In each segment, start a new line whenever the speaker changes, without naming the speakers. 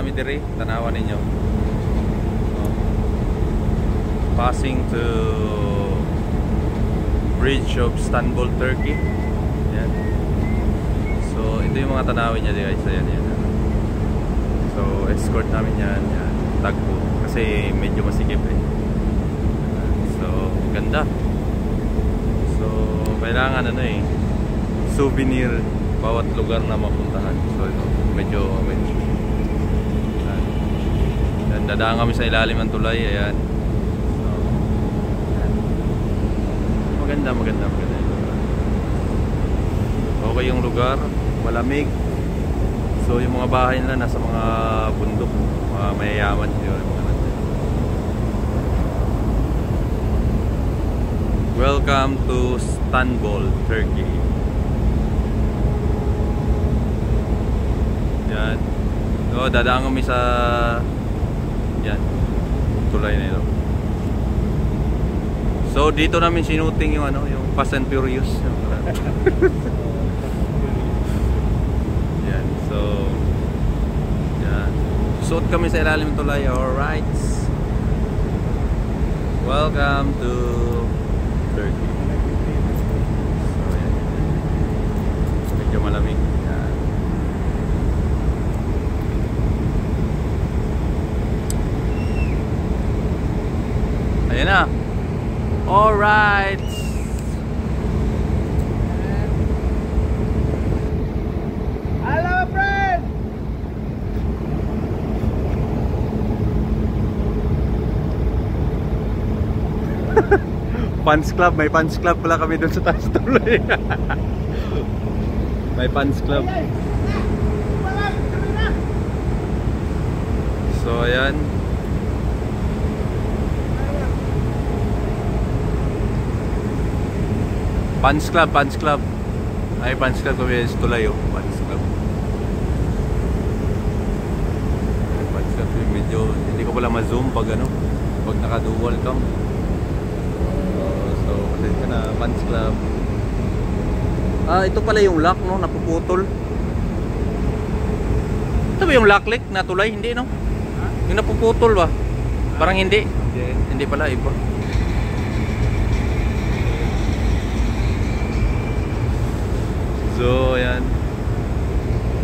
Kami diri, tanawan ninyo. Oh. Passing to Bridge of Istanbul, Turkey. Yan. So, ito yung mga tanawin niya guys. Ayan, yan. So, escort namin yan. yan. Tagpo. Kasi medyo masikip eh. So, ganda. So, kailangan ano eh, souvenir bawat lugar na mapuntahan. So, ito, medyo, medyo dadaan kami sa ilalim ng tulay. Ayan. So. Maganda, maganda, maganda. Okay yung lugar. Malamig. So, yung mga bahay nila nasa mga bundok. Mga mayayaman. Yun, mga. Welcome to Istanbul, Turkey. Yan. So, dadaan kami sa yan. Tulay na ito. So, dito namin sinuting yung ano, yung Fast and Furious. yan. So, yan. Suot kami sa ilalim ng tulay. Alright. Welcome to Turkey. So, yan. Medyo malamig. Yan. Ayan na. Alright.
Hello, friend!
Fans club, may fans club pala kami doon sa taas tuloy. may fans club. So ayan. Fans club, fans club. Ay fans club kami sa tulay oh. Fans club. Fans club yung medyo hindi ko pala ma-zoom pag ano, pag naka-dual cam. So, pasensya na, fans club. Ah, ito pala yung lock, no? Napuputol. Ito ba yung lock lick na tulay? Hindi, no? Yung napuputol ba? Parang hindi. Hindi pala, iba. So, ayan.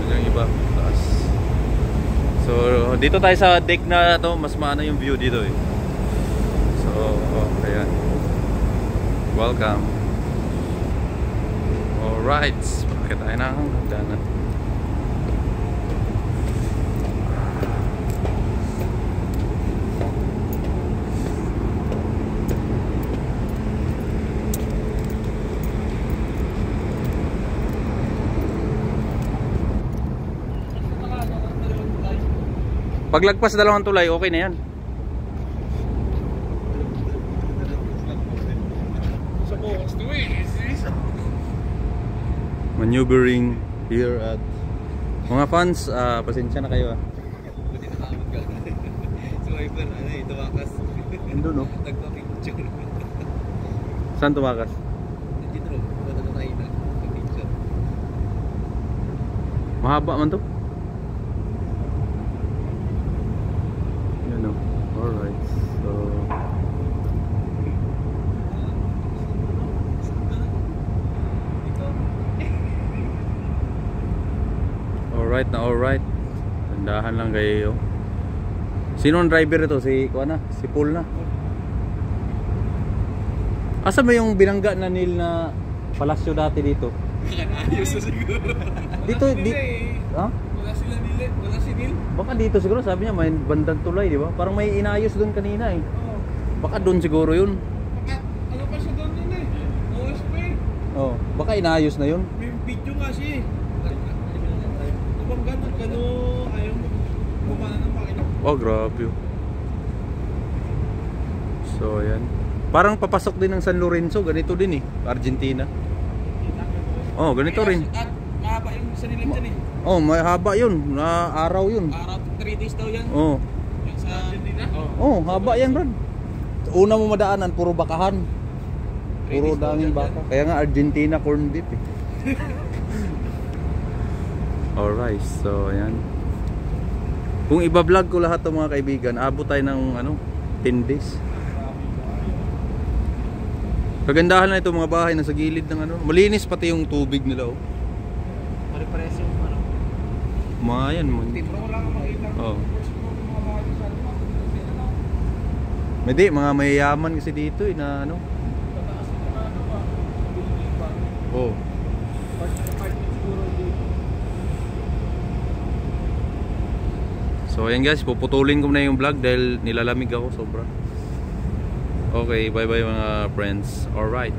Yun yung iba. Taas. Dito tayo sa deck na to. Mas maano yung view dito eh. So, oh, ayan. Welcome. Alright. Pakita tayo ng hagdanan. Paglagpas dalawang tulay, okay na yan. Maneuvering here at mga fans, ah, pasensya na kayo ah.
Buti nakakot ka. Ano eh, tumakas.
Ando no?
Nagpa-picture.
Saan tumakas?
Dito ro, wala na tayo na. Nagpa-picture.
Mahaba man to. Yan o. Alright. So, alright na alright. Tandahan lang kayo. Sino ang driver ito? Si, kuha na? Si Paul na? Asa ba yung binangga na Neil na palasyo dati dito?
Ayos na siguro.
Dito, di, ha?
Wala sila nila, wala si Neil.
Baka dito siguro sabi niya may bandang tulay, di ba? Parang may inayos doon kanina eh.
Oo.
Baka doon siguro yun.
Baka, ano pa siya doon yun eh? OSP.
Oh, baka inayos na yun.
May video nga siya eh. Kapag ganun, gano, ayaw mo. Bumana ng pakina.
Oh, grabe. oh. So, ayan. Parang papasok din ng San Lorenzo, ganito din eh. Argentina. Oh, ganito rin.
At mahaba yung sa dyan eh.
Oh, may haba yun. Na araw yun.
Araw, 3 days daw yan.
Oh.
Yung sa Argentina? Oo.
Oh, haba yan, Brad. Una mo madaanan, puro bakahan. Puro daming baka. Kaya nga Argentina corn beef eh. Alright, so ayan. Kung iba-vlog ko lahat ng mga kaibigan, abot tayo ng ano, 10 days. Kagandahan na ito mga bahay na sa gilid ng ano. Malinis pati yung tubig nila oh.
Pare-pares yung ano.
Mga yan. Mga,
Timbro ko lang ang makita.
oh. Hindi, mga mayayaman kasi dito eh na ano.
ano.
Oh.
Part apartment siguro dito.
So ayan guys, puputulin ko na yung vlog dahil nilalamig ako sobra. Okay, bye bye mga friends. Alright.